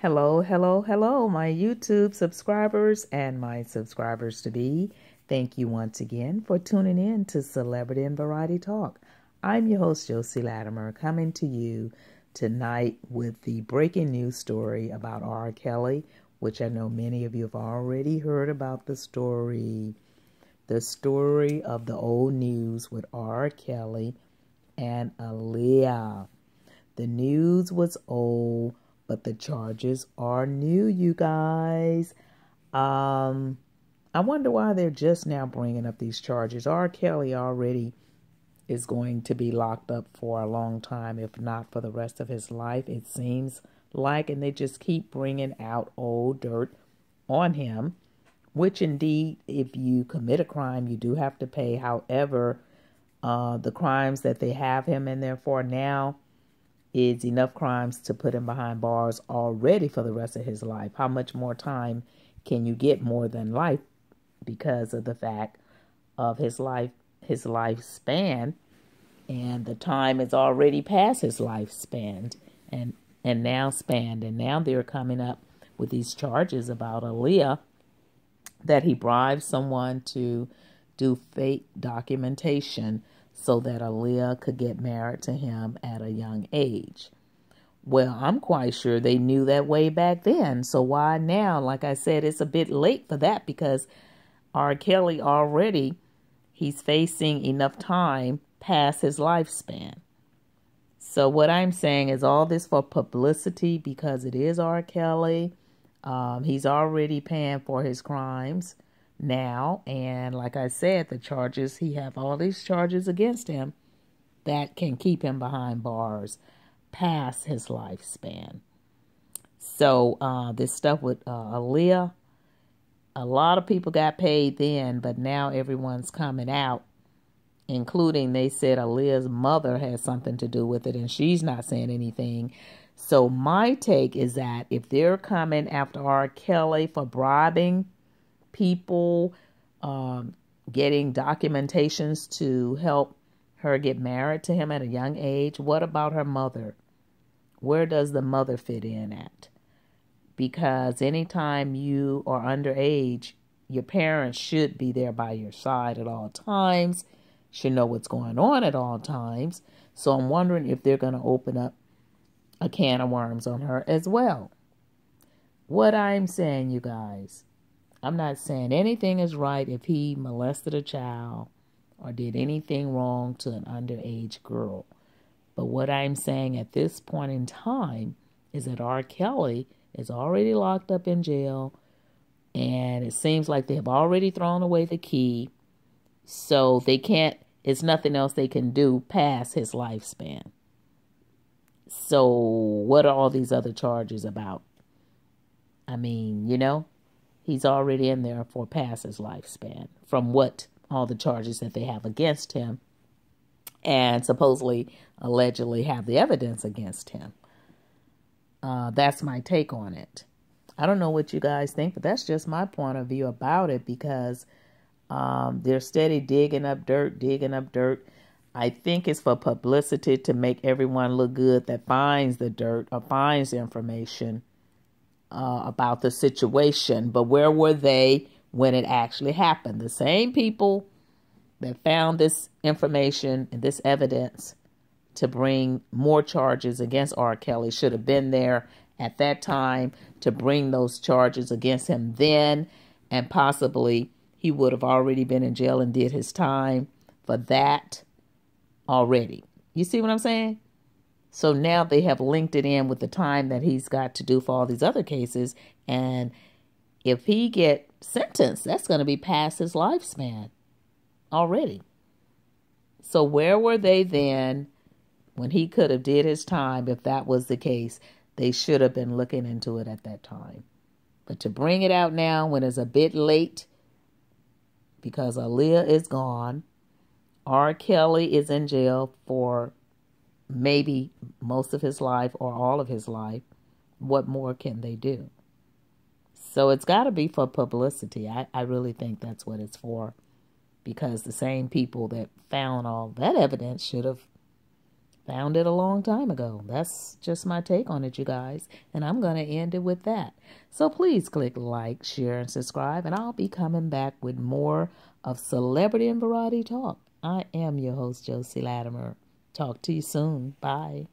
Hello, hello, hello, my YouTube subscribers and my subscribers to be. Thank you once again for tuning in to Celebrity and Variety Talk. I'm your host, Josie Latimer, coming to you tonight with the breaking news story about R. Kelly, which I know many of you have already heard about the story. The story of the old news with R. Kelly and Aaliyah. The news was old, but the charges are new, you guys. Um, I wonder why they're just now bringing up these charges. R. Kelly already is going to be locked up for a long time, if not for the rest of his life, it seems like. And they just keep bringing out old dirt on him, which indeed, if you commit a crime, you do have to pay. However, uh, the crimes that they have him in there for now is enough crimes to put him behind bars already for the rest of his life. How much more time can you get more than life because of the fact of his life his lifespan and the time is already past his lifespan and and now spanned and now they're coming up with these charges about Aaliyah that he bribed someone to do fake documentation so that Aaliyah could get married to him at a young age. Well, I'm quite sure they knew that way back then. So why now? Like I said, it's a bit late for that because R. Kelly already he's facing enough time past his lifespan. So what I'm saying is all this for publicity because it is R. Kelly. Um, he's already paying for his crimes now. And like I said, the charges, he have all these charges against him that can keep him behind bars past his lifespan. So uh, this stuff with uh, Aaliyah, a lot of people got paid then, but now everyone's coming out, including they said Aaliyah's mother has something to do with it, and she's not saying anything. So my take is that if they're coming after R. Kelly for bribing people um, getting documentations to help her get married to him at a young age. What about her mother? Where does the mother fit in at? Because anytime you are underage, your parents should be there by your side at all times, should know what's going on at all times. So I'm wondering if they're going to open up a can of worms on her as well. What I'm saying, you guys, I'm not saying anything is right if he molested a child or did anything wrong to an underage girl. But what I'm saying at this point in time is that R. Kelly is already locked up in jail, and it seems like they have already thrown away the key. So they can't, it's nothing else they can do past his lifespan. So, what are all these other charges about? I mean, you know? He's already in there for past his lifespan from what all the charges that they have against him and supposedly allegedly have the evidence against him. Uh, that's my take on it. I don't know what you guys think, but that's just my point of view about it because um, they're steady digging up dirt, digging up dirt. I think it's for publicity to make everyone look good that finds the dirt or finds information uh, about the situation, but where were they when it actually happened? The same people that found this information and this evidence to bring more charges against R. Kelly should have been there at that time to bring those charges against him then, and possibly he would have already been in jail and did his time for that already. You see what I'm saying? So now they have linked it in with the time that he's got to do for all these other cases. And if he get sentenced, that's going to be past his lifespan already. So where were they then when he could have did his time if that was the case? They should have been looking into it at that time. But to bring it out now when it's a bit late because Aaliyah is gone, R. Kelly is in jail for maybe most of his life or all of his life, what more can they do? So it's got to be for publicity. I, I really think that's what it's for. Because the same people that found all that evidence should have Found it a long time ago. That's just my take on it, you guys. And I'm going to end it with that. So please click like, share, and subscribe. And I'll be coming back with more of Celebrity and Variety Talk. I am your host, Josie Latimer. Talk to you soon. Bye.